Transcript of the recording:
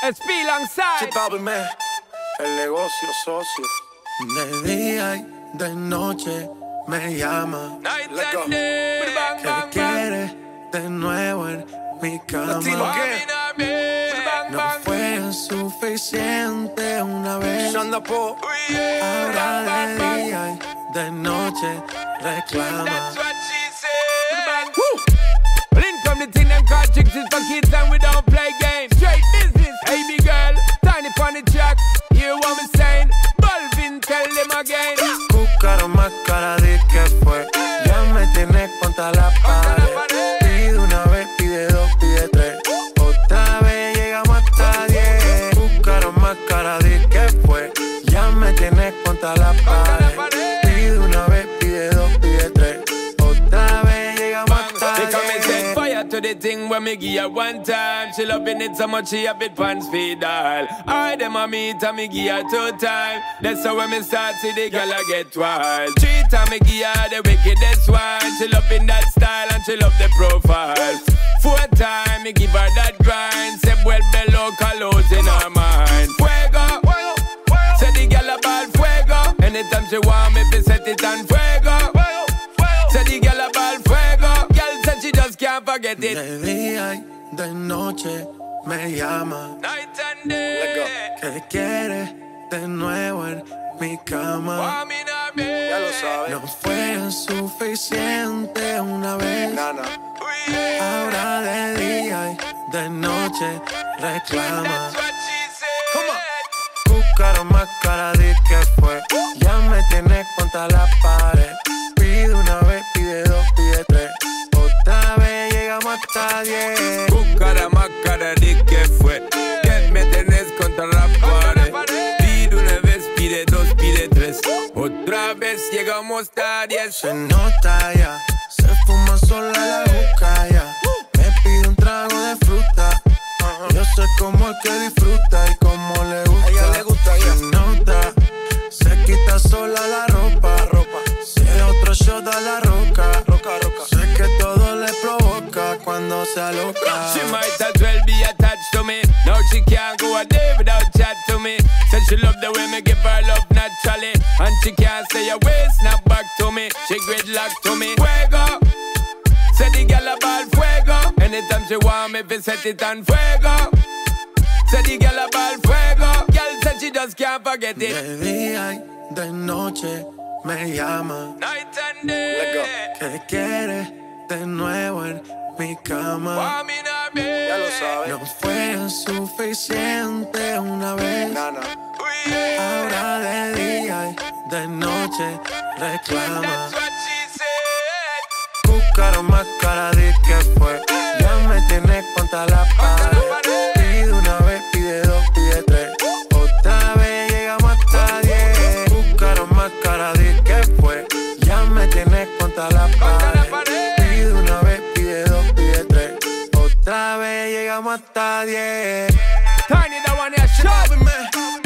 SP alongside. el negocio socio. De día y de noche me llama. Night Let's go. and. Bang, bang, quiere de nuevo en mi cama. No fue suficiente una vez. Ahora de día y de noche reclama. That's what in come the thing them call chicks is for kids and we Cúcaro más cara de que fue. Ya me tienes contra la pared. Pide una vez, pide dos, pide tres. Thing when me give her one time. She loving it so much she have it pants feed all. I them a meet and me give her two time. That's how when me start see the girl I get wild. Three time me give her the wickedest one. She loving that style and she love the profile. Four time me give her that grind. Say well below colors in her mind. Fuego, say the girl a ball fuego. Anytime she want me, fi set it on fuego. It. De día y de noche me llama. Night and day. Que quiere de nuevo en mi cama. Ya lo sabes. No fue suficiente una vez. Nana. Ahora de día y de noche reclama. Come on. Cúcaro más cara de hasta diez. Buscara más cara que fue. Que me tenés contra la pared. Pide una vez, pide dos, pide tres. Otra vez llegamos a diez. Se nota cuando se aloca. She might as well be attached to me. Now she can't go a day without chat to me. Said she love the way me give her love naturally. And she can't say a way, snap back to me. She gridlock to me. Fuego. Say the girl a ball fuego. Anytime she want me, fi set it on fuego. Say the girl a ball fuego. Girl said she just can't forget it. De día y de noche me llama. Night and day. Let go. Que quiere de nuevo en mi cama. Ya lo sabes. No fue suficiente una vez. Ahora de día y de noche reclama. Said. Cúcaro más cara de hasta 10. Tiny, that one, yeah, shut up, man.